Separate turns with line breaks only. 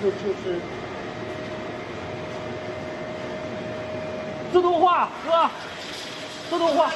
就就是
自动化哥自动化